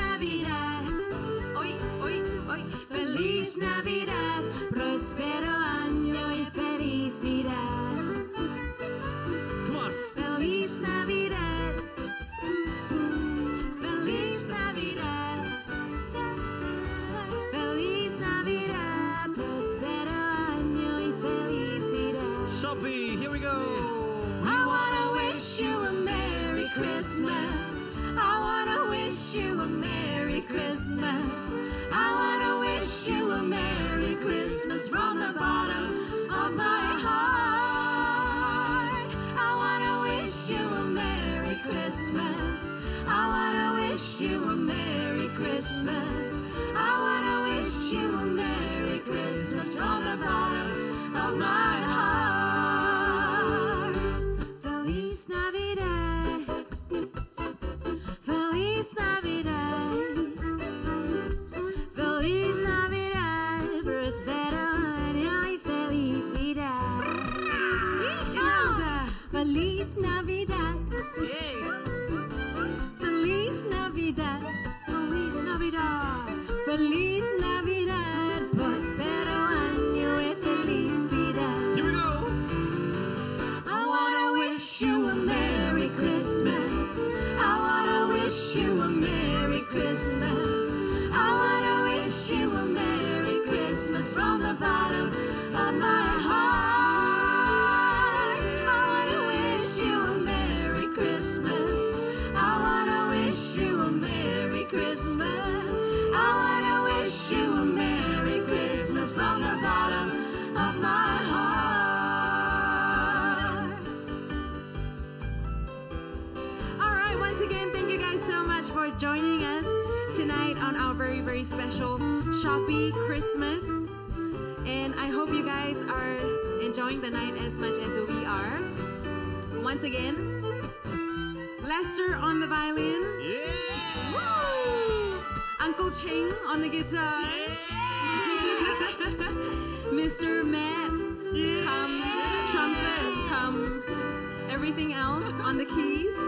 Navidad. Hoy, hoy, hoy. Feliz Navidad, próspero año y felicidad. Come on. Feliz Navidad. Feliz Navidad. Feliz Navidad, próspero año y felicidad. Shopee, here we go. I wanna wish you a Merry Christmas wish you a Merry Christmas. I wanna wish you a Merry Christmas from the bottom of my heart. I wanna wish you a Merry Christmas. I wanna wish you a Merry Christmas. Feliz Navidad. Feliz Navidad. Feliz Navidad. Feliz Navidad. Prospero año y felicidad. Here we go. I wanna wish you a Merry Christmas. I wanna wish you a Merry Christmas. I wanna wish you a Merry Christmas from the bottom of my heart. All right, once again, thank you guys so much for joining us tonight on our very, very special Shopee Christmas. And I hope you guys are enjoying the night as much as we are. Once again, Lester on the violin, Yeah. Uncle Ching on the guitar, Mr. Matt, come trumpet, come everything else on the keys.